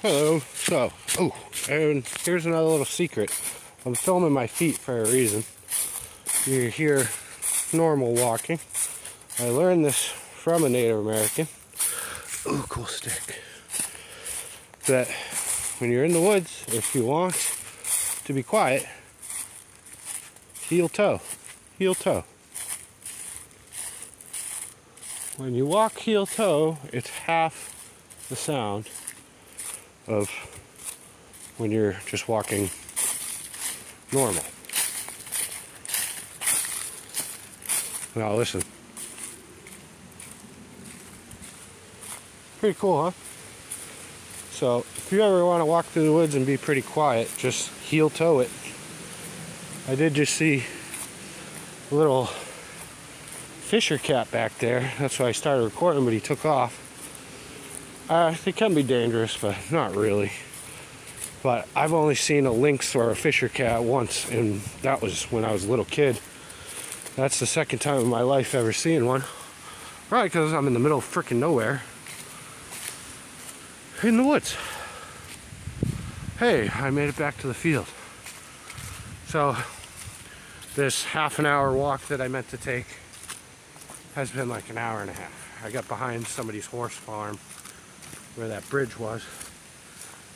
Hello. So, oh, and here's another little secret. I'm filming my feet for a reason. You're here normal walking. I learned this from a Native American. Ooh, cool stick. That when you're in the woods, if you want to be quiet, heel toe, heel toe. When you walk heel toe, it's half the sound of when you're just walking normal. Now listen. Pretty cool, huh? So if you ever want to walk through the woods and be pretty quiet, just heel toe it. I did just see a little fisher cat back there. That's why I started recording, but he took off. Uh, they can be dangerous, but not really. But I've only seen a lynx or a fisher cat once, and that was when I was a little kid. That's the second time in my life ever seeing one. Probably because I'm in the middle of freaking nowhere. In the woods. Hey, I made it back to the field. So, this half an hour walk that I meant to take has been like an hour and a half. I got behind somebody's horse farm where that bridge was.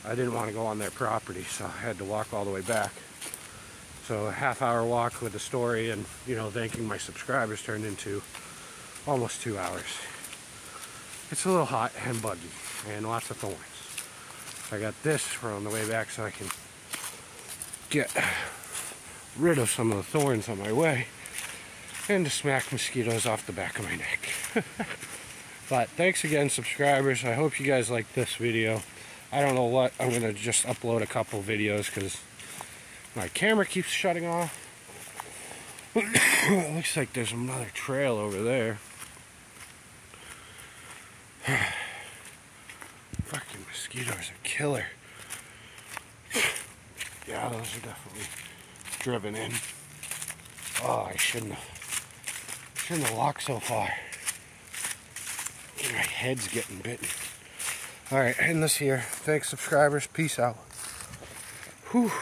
I didn't want to go on their property, so I had to walk all the way back. So a half hour walk with the story and, you know, thanking my subscribers turned into almost two hours. It's a little hot and buggy and lots of thorns. I got this for on the way back so I can get rid of some of the thorns on my way and to smack mosquitoes off the back of my neck. But thanks again, subscribers. I hope you guys like this video. I don't know what. I'm going to just upload a couple videos because my camera keeps shutting off. it looks like there's another trail over there. Fucking mosquitoes are killer. yeah, those are definitely driven in. Oh, I shouldn't have, shouldn't have walked so far. My head's getting bitten. All right, end this here. Thanks, subscribers. Peace out. Whew.